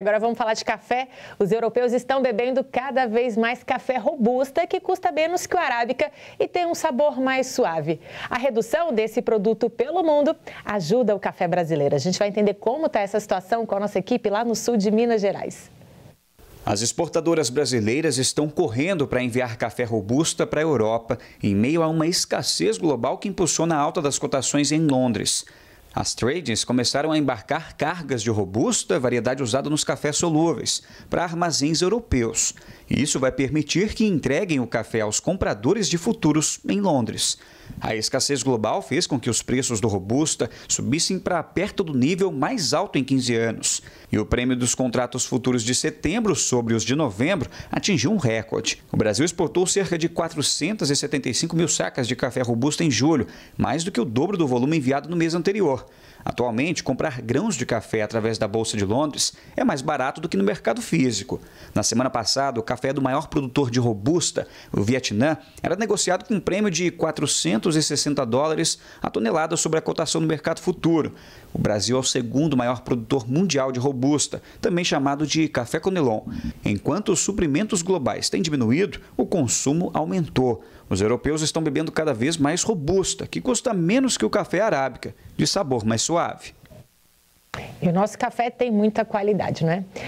Agora vamos falar de café. Os europeus estão bebendo cada vez mais café robusta, que custa menos que o arábica e tem um sabor mais suave. A redução desse produto pelo mundo ajuda o café brasileiro. A gente vai entender como está essa situação com a nossa equipe lá no sul de Minas Gerais. As exportadoras brasileiras estão correndo para enviar café robusta para a Europa em meio a uma escassez global que impulsiona a alta das cotações em Londres. As tradings começaram a embarcar cargas de robusta, variedade usada nos cafés solúveis, para armazéns europeus. Isso vai permitir que entreguem o café aos compradores de futuros em Londres. A escassez global fez com que os preços do Robusta subissem para perto do nível mais alto em 15 anos. E o prêmio dos contratos futuros de setembro sobre os de novembro atingiu um recorde. O Brasil exportou cerca de 475 mil sacas de café Robusta em julho, mais do que o dobro do volume enviado no mês anterior. Atualmente, comprar grãos de café através da Bolsa de Londres é mais barato do que no mercado físico. Na semana passada, o café do maior produtor de robusta, o Vietnã, era negociado com um prêmio de 460 dólares a tonelada sobre a cotação no mercado futuro. O Brasil é o segundo maior produtor mundial de robusta, também chamado de café conelon. Enquanto os suprimentos globais têm diminuído, o consumo aumentou. Os europeus estão bebendo cada vez mais robusta, que custa menos que o café arábica, de sabor mais suave. E o nosso café tem muita qualidade, né?